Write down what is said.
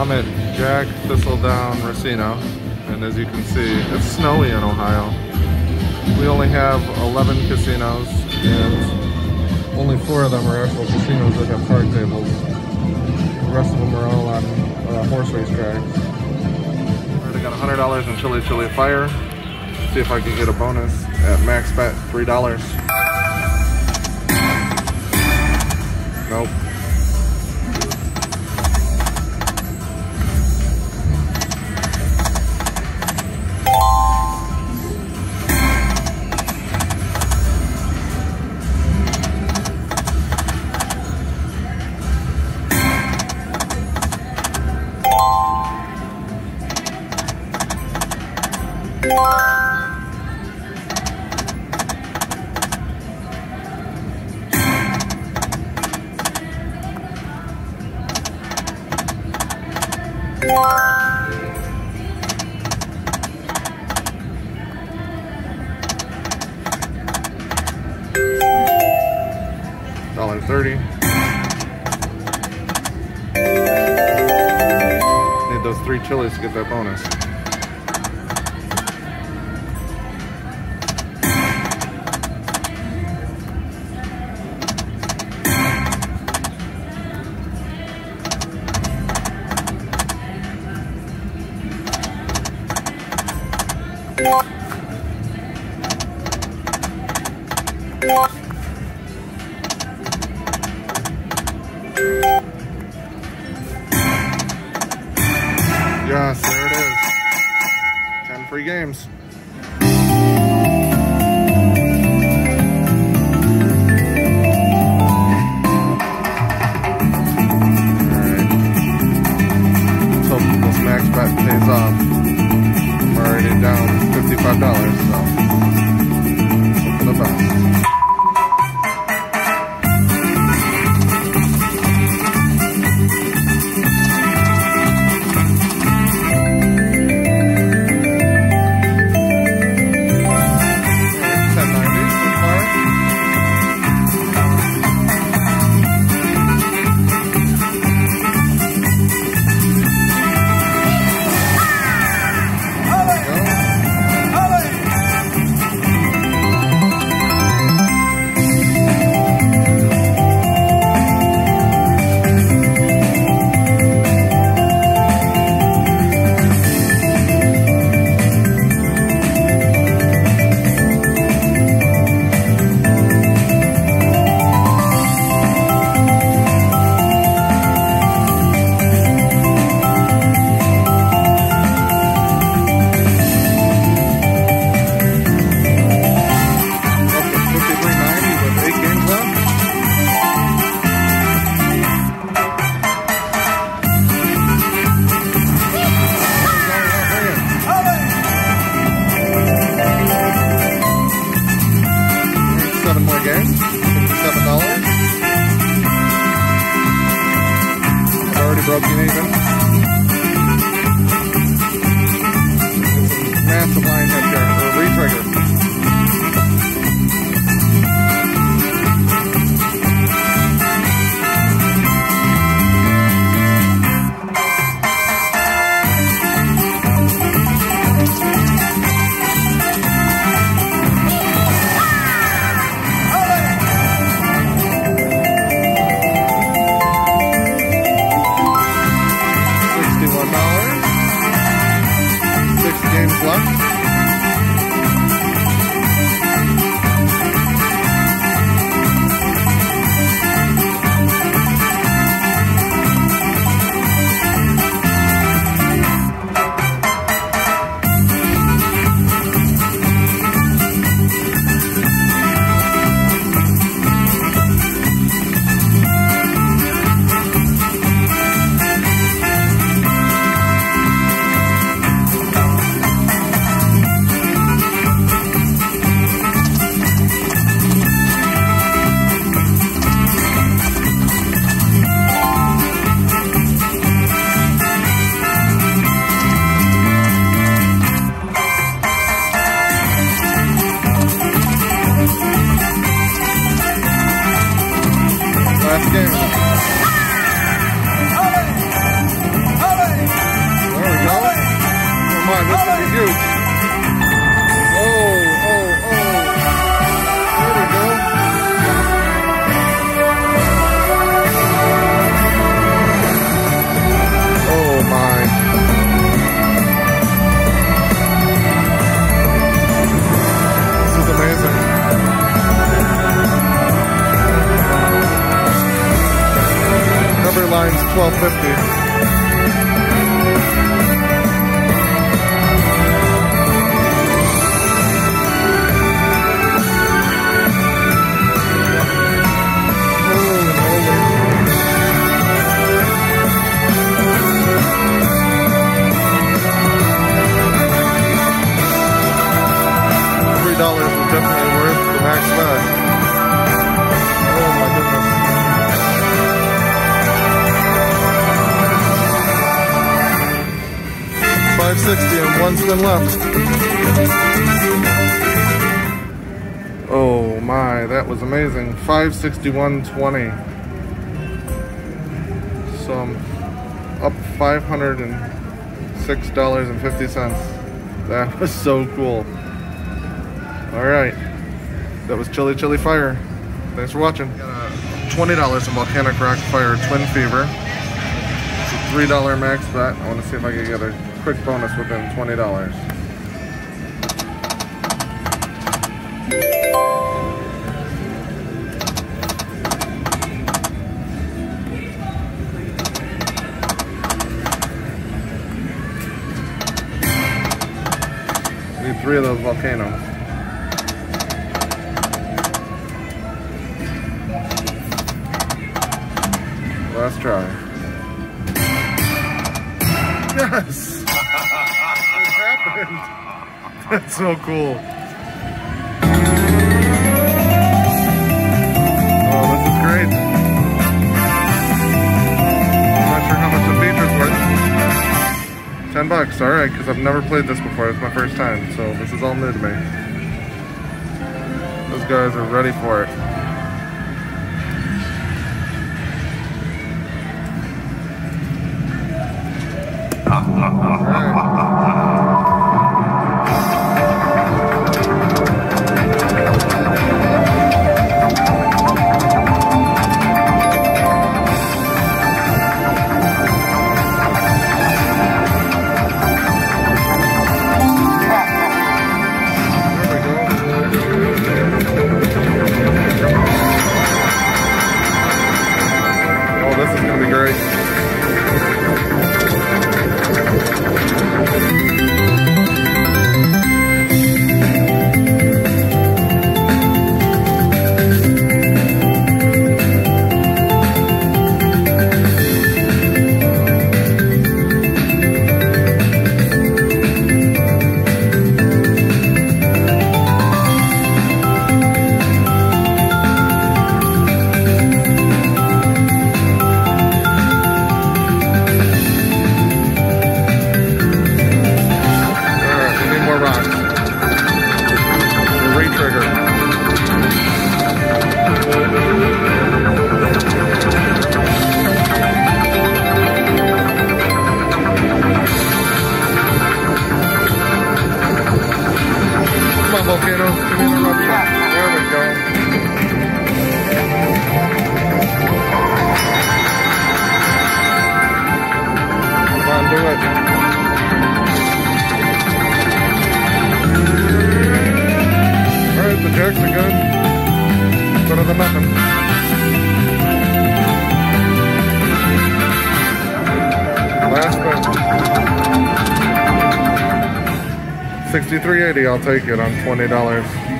I'm at Jack Thistledown Racino, and as you can see, it's snowy in Ohio. We only have 11 casinos, and only four of them are actual casinos that have card tables. The rest of them are all on uh, horse race tracks. I already got $100 in Chili Chili Fire. See if I can get a bonus at max bet $3. Nope. Dollar thirty. Need those three chilies to get that bonus. Yes, there it is. 10 free games. Bet pays off. I'm already down $55, so for the best. Oh, oh, oh. There we go. Oh my. This is amazing. Line's 1250. And left. Oh my, that was amazing. Five sixty one twenty. So I'm up five hundred and six dollars and fifty cents. That was so cool. All right, that was Chili Chili Fire. Thanks for watching. Twenty dollars in Volcanic Rock Fire Twin Fever. It's a three dollar max bet. I want to see if I can get a quick bonus within twenty dollars. Need three of those volcanoes. Last try. Yes! it happened! That's so cool. Oh, this is great. I'm not sure how much the feature's worth. 10 bucks, alright, because I've never played this before. It's my first time, so this is all new to me. Those guys are ready for it. 6380, I'll take it on $20.